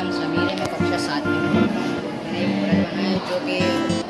नाम समीर है मैं कक्षा सात में एक जो कि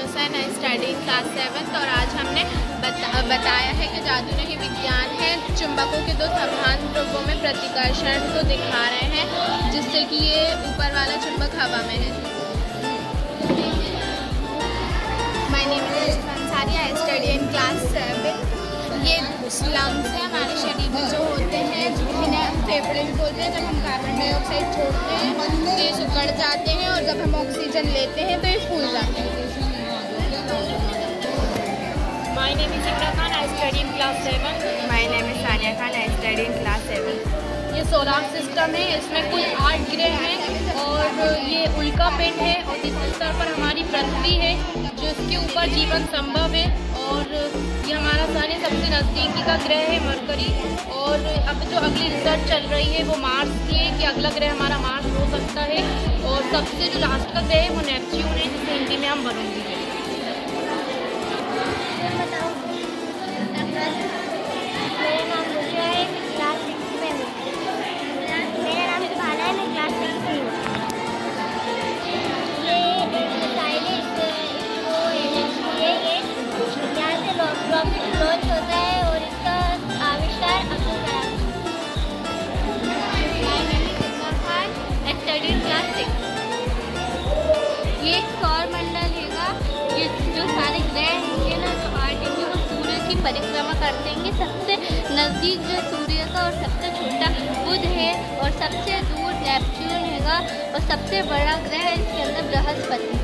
आई स्टडी क्लास सेवन्थ और आज हमने बता, बताया है कि जादू नहीं विज्ञान है। चुंबकों के दो समान ध्रुवों में प्रतिकर्षण को दिखा रहे हैं जिससे कि ये ऊपर वाला चुंबक हवा में है। माय इन क्लास सेवन ये लंग्स है हमारे शरीर में जो होते हैं जिन्हें फेफड़े भी बोलते हैं जब हम कार्बन डाइऑक्साइड छोड़ते हैं तो ये सुकड़ जाते हैं और जब हम ऑक्सीजन लेते हैं तो ये फूल जाते हैं। My name is Imra Khan I study in class seven my name is Sania Khan I study in class seven ये सोलार सिस्टम है. इसमें कुल आठ ग्रह हैं और ये उल्का पिंड है और तीसरे स्तर पर हमारी पृथ्वी है जो इसके ऊपर जीवन संभव है और ये हमारा सारे सबसे नज़दीकी का ग्रह है मरकरी। और अब जो अगली रिसर्च चल रही है वो मार्स की है कि अगला ग्रह हमारा मार्स हो सकता है और सबसे जो लास्ट का ग्रह है वो नेपच्यून है जिसे हिंदी में हम बनूँगी ये एक सौर मंडल हैगा। ये जो सारे ग्रह होंगे ना, जो आठ होंगे वो सूर्य की परिक्रमा करते हैं सबसे नज़दीक जो सूर्य का और सबसे छोटा बुध है और सबसे दूर नेपच्यून हैगा और सबसे बड़ा ग्रह इसके अंदर बृहस्पति।